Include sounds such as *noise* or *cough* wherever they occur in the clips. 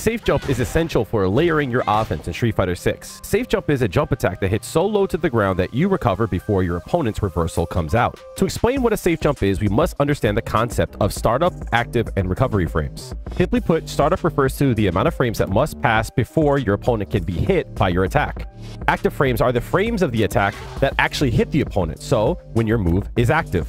safe jump is essential for layering your offense in Street Fighter 6. Safe jump is a jump attack that hits so low to the ground that you recover before your opponent's reversal comes out. To explain what a safe jump is, we must understand the concept of startup, active, and recovery frames. Simply put, startup refers to the amount of frames that must pass before your opponent can be hit by your attack. Active frames are the frames of the attack that actually hit the opponent, so when your move is active.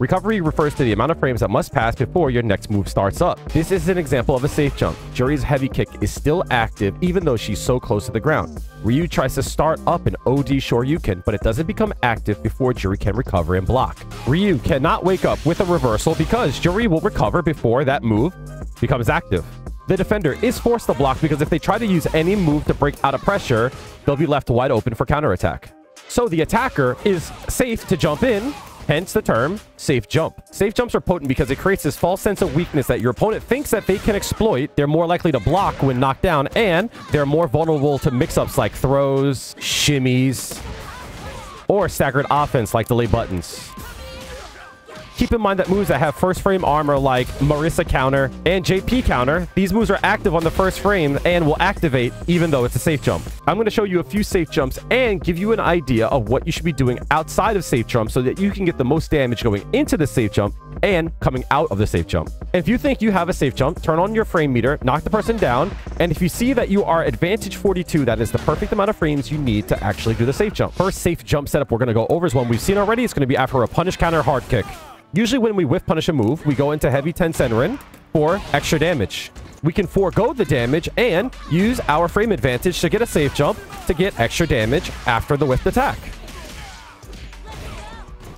Recovery refers to the amount of frames that must pass before your next move starts up. This is an example of a safe jump. Juri's heavy kick is still active even though she's so close to the ground. Ryu tries to start up an OD Shoryuken, but it doesn't become active before Juri can recover and block. Ryu cannot wake up with a reversal because Juri will recover before that move becomes active. The defender is forced to block because if they try to use any move to break out of pressure, they'll be left wide open for counterattack. So the attacker is safe to jump in Hence the term safe jump. Safe jumps are potent because it creates this false sense of weakness that your opponent thinks that they can exploit. They're more likely to block when knocked down, and they're more vulnerable to mix-ups like throws, shimmies, or staggered offense like delay buttons. Keep in mind that moves that have first frame armor like Marisa counter and JP counter, these moves are active on the first frame and will activate even though it's a safe jump. I'm going to show you a few safe jumps and give you an idea of what you should be doing outside of safe jump so that you can get the most damage going into the safe jump and coming out of the safe jump. If you think you have a safe jump, turn on your frame meter, knock the person down, and if you see that you are advantage 42, that is the perfect amount of frames you need to actually do the safe jump. First safe jump setup we're going to go over is one we've seen already. It's going to be after a punish counter hard kick. Usually when we whiff punish a move, we go into heavy Tensenrin for extra damage. We can forego the damage and use our frame advantage to get a safe jump to get extra damage after the whiffed attack.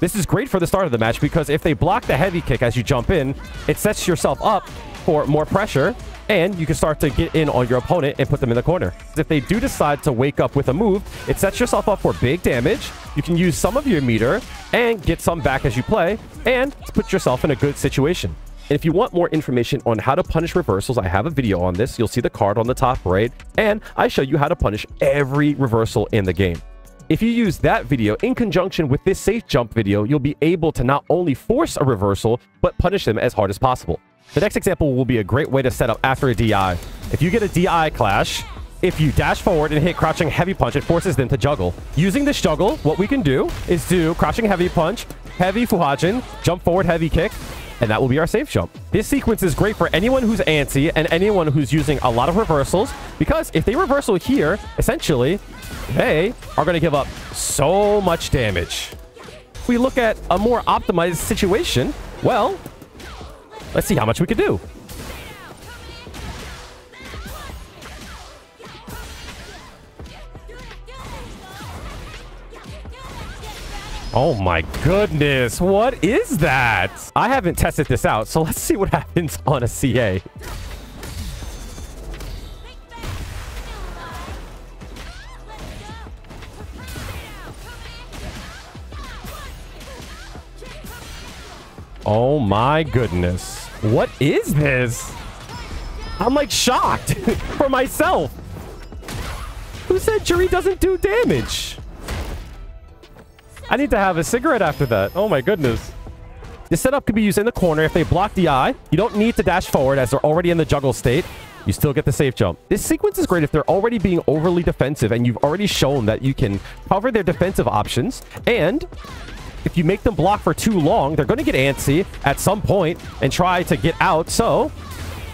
This is great for the start of the match because if they block the heavy kick as you jump in, it sets yourself up for more pressure and you can start to get in on your opponent and put them in the corner. If they do decide to wake up with a move, it sets yourself up for big damage. You can use some of your meter and get some back as you play and put yourself in a good situation. And if you want more information on how to punish reversals, I have a video on this. You'll see the card on the top right, and I show you how to punish every reversal in the game. If you use that video in conjunction with this safe jump video, you'll be able to not only force a reversal, but punish them as hard as possible. The next example will be a great way to set up after a DI. If you get a DI clash, if you dash forward and hit crouching heavy punch, it forces them to juggle. Using this juggle, what we can do is do crouching heavy punch, heavy fuhajin, jump forward heavy kick, and that will be our safe jump. This sequence is great for anyone who's antsy and anyone who's using a lot of reversals, because if they reversal here, essentially, they are going to give up so much damage. If we look at a more optimized situation, well, Let's see how much we can do. Oh my goodness, what is that? I haven't tested this out, so let's see what *laughs* happens on a CA. Oh my goodness. What is this? I'm like shocked *laughs* for myself. Who said Juri doesn't do damage? I need to have a cigarette after that. Oh my goodness. This setup could be used in the corner if they block the eye. You don't need to dash forward as they're already in the juggle state. You still get the safe jump. This sequence is great if they're already being overly defensive and you've already shown that you can cover their defensive options and if you make them block for too long, they're going to get antsy at some point and try to get out. So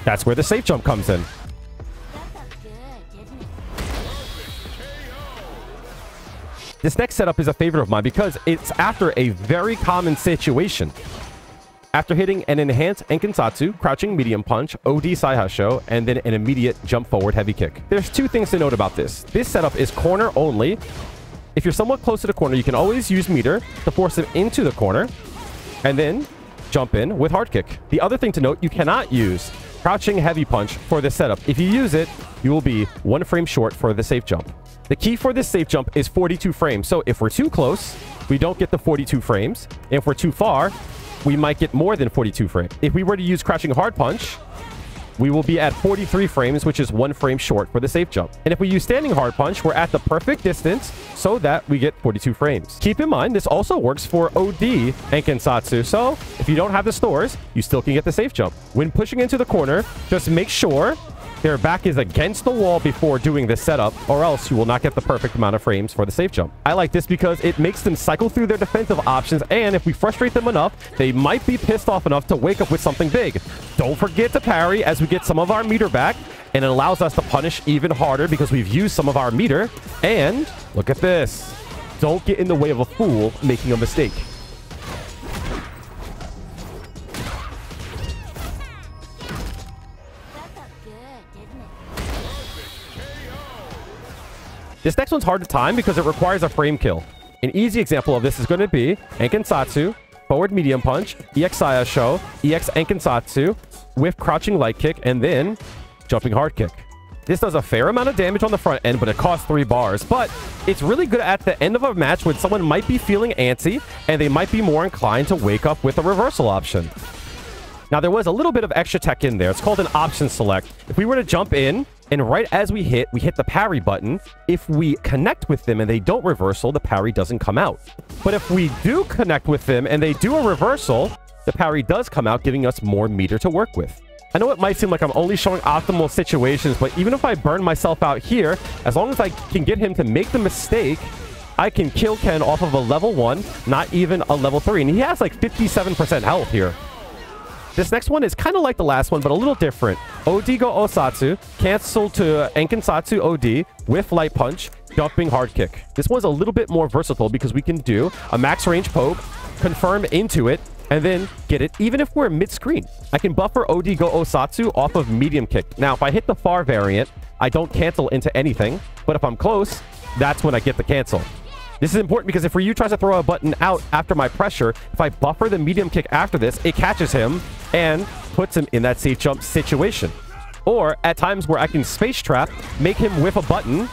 that's where the safe jump comes in. This next setup is a favorite of mine because it's after a very common situation. After hitting an enhanced Ankensatsu, crouching medium punch, OD Saihasho, and then an immediate jump forward heavy kick. There's two things to note about this. This setup is corner only, if you're somewhat close to the corner, you can always use meter to force them into the corner and then jump in with hard kick. The other thing to note, you cannot use crouching heavy punch for this setup. If you use it, you will be one frame short for the safe jump. The key for this safe jump is 42 frames. So if we're too close, we don't get the 42 frames. If we're too far, we might get more than 42 frames. If we were to use crouching hard punch, we will be at 43 frames, which is one frame short for the safe jump. And if we use standing hard punch, we're at the perfect distance so that we get 42 frames. Keep in mind, this also works for OD Ankensatsu. So if you don't have the stores, you still can get the safe jump. When pushing into the corner, just make sure their back is against the wall before doing this setup, or else you will not get the perfect amount of frames for the safe jump. I like this because it makes them cycle through their defensive options, and if we frustrate them enough, they might be pissed off enough to wake up with something big. Don't forget to parry as we get some of our meter back, and it allows us to punish even harder because we've used some of our meter. And look at this. Don't get in the way of a fool making a mistake. This next one's hard to time because it requires a frame kill. An easy example of this is going to be Ankensatsu, forward medium punch, EX Saihasho, EX Ankensatsu, with crouching light kick, and then jumping hard kick. This does a fair amount of damage on the front end, but it costs three bars. But it's really good at the end of a match when someone might be feeling antsy and they might be more inclined to wake up with a reversal option. Now, there was a little bit of extra tech in there. It's called an option select. If we were to jump in and right as we hit, we hit the parry button. If we connect with them and they don't reversal, the parry doesn't come out. But if we do connect with them and they do a reversal, the parry does come out, giving us more meter to work with. I know it might seem like I'm only showing optimal situations, but even if I burn myself out here, as long as I can get him to make the mistake, I can kill Ken off of a level 1, not even a level 3. And he has like 57% health here. This next one is kind of like the last one, but a little different. OD go Osatsu, cancel to Ankensatsu OD with Light Punch, jumping hard kick. This one's a little bit more versatile because we can do a max range poke, confirm into it, and then get it even if we're mid-screen. I can buffer OD go Osatsu off of medium kick. Now, if I hit the far variant, I don't cancel into anything, but if I'm close, that's when I get the cancel. This is important because if Ryu tries to throw a button out after my pressure, if I buffer the medium kick after this, it catches him and puts him in that safe jump situation. Or at times where I can space trap, make him whiff a button,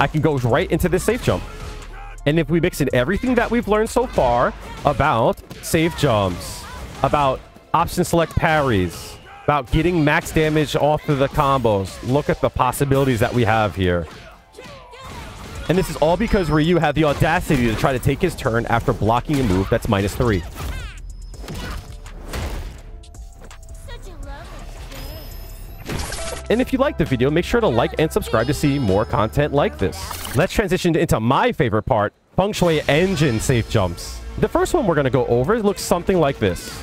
I can go right into this safe jump. And if we mix in everything that we've learned so far about safe jumps, about option select parries, about getting max damage off of the combos, look at the possibilities that we have here. And this is all because Ryu had the audacity to try to take his turn after blocking a move that's minus three. And if you liked the video, make sure to like and subscribe to see more content like this. Let's transition into my favorite part, Feng Shui Engine safe jumps. The first one we're going to go over looks something like this.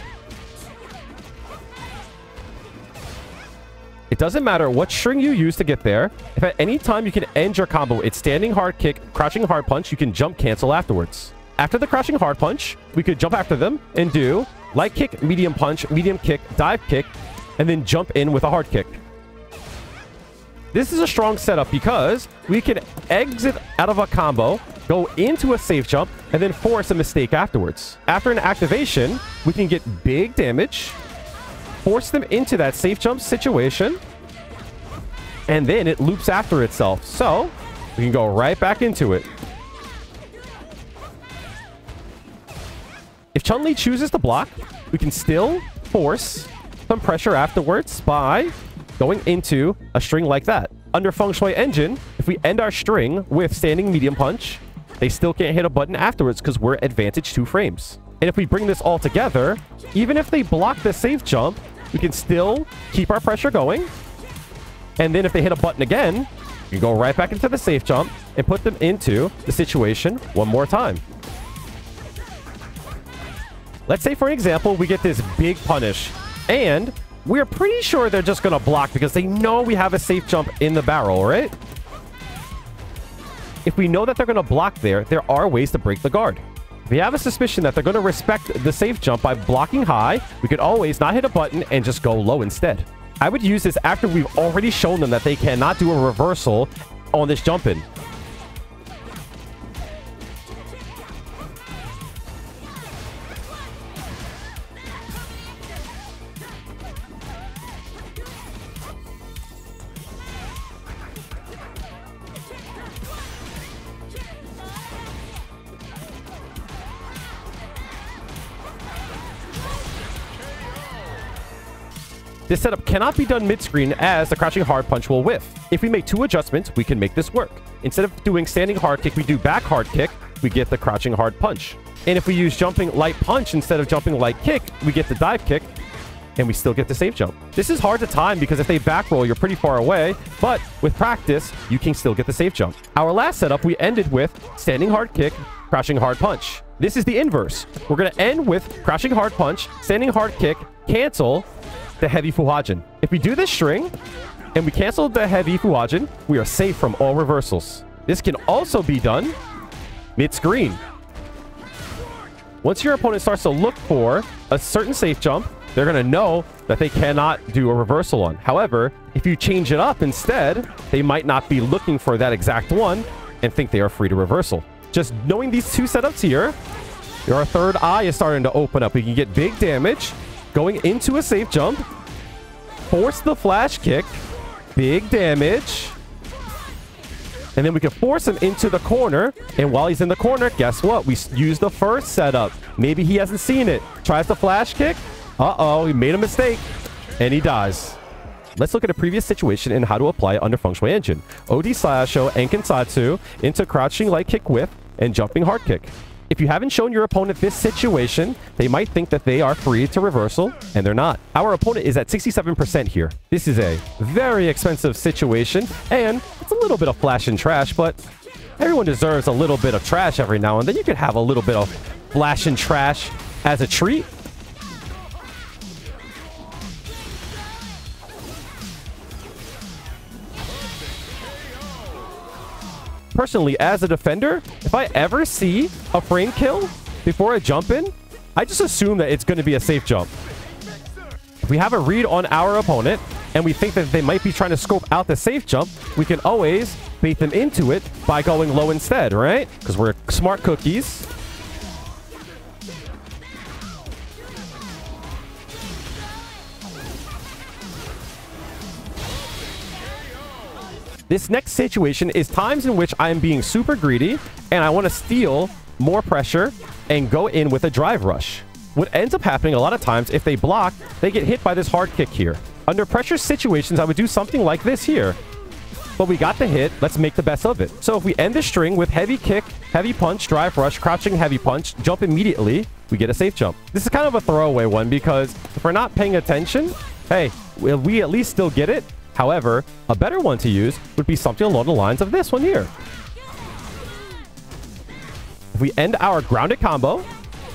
It doesn't matter what string you use to get there. If at any time you can end your combo, it's standing hard kick, crouching hard punch, you can jump cancel afterwards. After the crouching hard punch, we could jump after them and do light kick, medium punch, medium kick, dive kick, and then jump in with a hard kick. This is a strong setup because we can exit out of a combo, go into a safe jump, and then force a mistake afterwards. After an activation, we can get big damage, force them into that safe jump situation, and then it loops after itself. So we can go right back into it. If Chun-Li chooses to block, we can still force some pressure afterwards by going into a string like that. Under Feng Shui Engine, if we end our string with standing medium punch, they still can't hit a button afterwards because we're advantage two frames. And if we bring this all together, even if they block the safe jump, we can still keep our pressure going. And then if they hit a button again, can go right back into the safe jump and put them into the situation one more time. Let's say, for example, we get this big punish. And we're pretty sure they're just going to block because they know we have a safe jump in the barrel, right? If we know that they're going to block there, there are ways to break the guard. We have a suspicion that they're going to respect the safe jump by blocking high, we could always not hit a button and just go low instead. I would use this after we've already shown them that they cannot do a reversal on this jump in. This setup cannot be done mid-screen as the crouching hard punch will whiff. If we make two adjustments, we can make this work. Instead of doing standing hard kick, we do back hard kick, we get the crouching hard punch. And if we use jumping light punch instead of jumping light kick, we get the dive kick. and we still get the safe jump. This is hard to time because if they back roll, you're pretty far away, but with practice, you can still get the safe jump. Our last setup, we ended with standing hard kick, crouching hard punch. This is the inverse. We're going to end with crouching hard punch, standing hard kick, cancel the heavy Fuhajin. If we do this string and we cancel the heavy Fuhajin, we are safe from all reversals. This can also be done mid-screen. Once your opponent starts to look for a certain safe jump, they're going to know that they cannot do a reversal on. However, if you change it up instead, they might not be looking for that exact one and think they are free to reversal. Just knowing these two setups here, your third eye is starting to open up. You can get big damage going into a safe jump, force the flash kick, big damage, and then we can force him into the corner. And while he's in the corner, guess what? We use the first setup. Maybe he hasn't seen it. Tries the flash kick. Uh-oh, he made a mistake. And he dies. Let's look at a previous situation and how to apply it under Feng Shui Engine. OD Saihasho and Kinsatsu into crouching light kick whip and jumping hard kick. If you haven't shown your opponent this situation, they might think that they are free to reversal, and they're not. Our opponent is at 67% here. This is a very expensive situation, and it's a little bit of flash and trash, but everyone deserves a little bit of trash every now and then. You could have a little bit of flash and trash as a treat. Personally, as a defender, if I ever see a frame kill before I jump in, I just assume that it's going to be a safe jump. If we have a read on our opponent and we think that they might be trying to scope out the safe jump, we can always bait them into it by going low instead, right? Because we're smart cookies. This next situation is times in which I am being super greedy and I want to steal more pressure and go in with a drive rush. What ends up happening a lot of times, if they block, they get hit by this hard kick here. Under pressure situations, I would do something like this here. But we got the hit, let's make the best of it. So if we end the string with heavy kick, heavy punch, drive rush, crouching heavy punch, jump immediately, we get a safe jump. This is kind of a throwaway one because if we're not paying attention, hey, we at least still get it, However, a better one to use would be something along the lines of this one here. If we end our grounded combo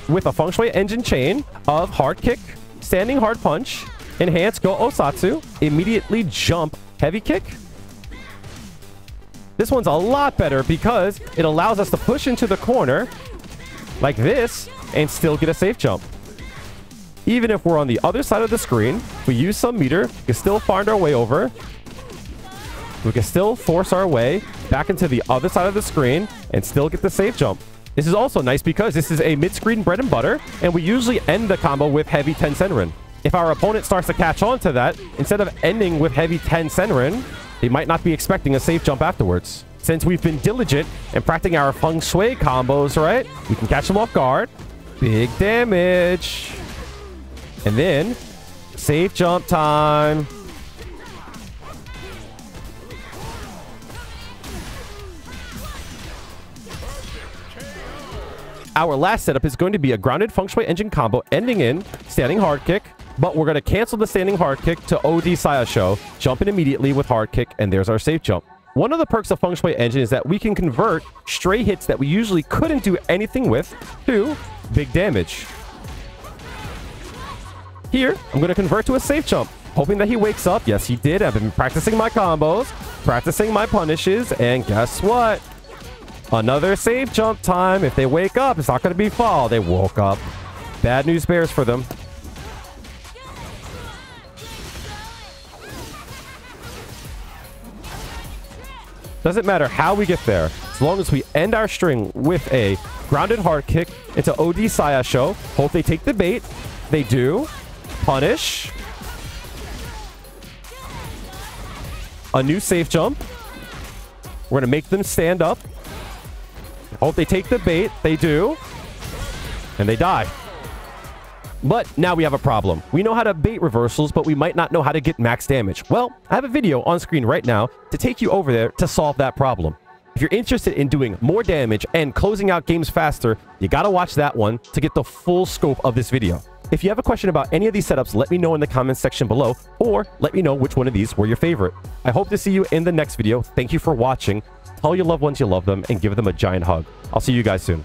with a Feng Shui engine chain of hard kick, standing hard punch, enhance go Osatsu, immediately jump heavy kick. This one's a lot better because it allows us to push into the corner like this and still get a safe jump. Even if we're on the other side of the screen, we use some meter, we can still find our way over. We can still force our way back into the other side of the screen and still get the safe jump. This is also nice because this is a mid-screen bread and butter, and we usually end the combo with heavy Tensenrin. If our opponent starts to catch on to that, instead of ending with heavy Tensenrin, they might not be expecting a safe jump afterwards. Since we've been diligent and practicing our feng shui combos, right? We can catch them off guard. Big damage. And then, safe jump time. Our last setup is going to be a grounded feng shui engine combo ending in standing hard kick, but we're going to cancel the standing hard kick to OD Saihasho, jump in immediately with hard kick, and there's our safe jump. One of the perks of Feng Shui Engine is that we can convert stray hits that we usually couldn't do anything with to big damage. Here, I'm going to convert to a safe jump, hoping that he wakes up. Yes, he did. I've been practicing my combos, practicing my punishes, and guess what? Another safe jump time. If they wake up, it's not going to be fall. They woke up. Bad news bears for them. Doesn't matter how we get there, as long as we end our string with a grounded hard kick into OD Saihasho. Hope they take the bait. They do. Punish. A new safe jump. We're going to make them stand up. Hope they take the bait. They do. And they die. But now we have a problem. We know how to bait reversals, but we might not know how to get max damage. Well, I have a video on screen right now to take you over there to solve that problem. If you're interested in doing more damage and closing out games faster, you gotta watch that one to get the full scope of this video. If you have a question about any of these setups, let me know in the comments section below, or let me know which one of these were your favorite. I hope to see you in the next video. Thank you for watching. Tell your loved ones you love them and give them a giant hug. I'll see you guys soon.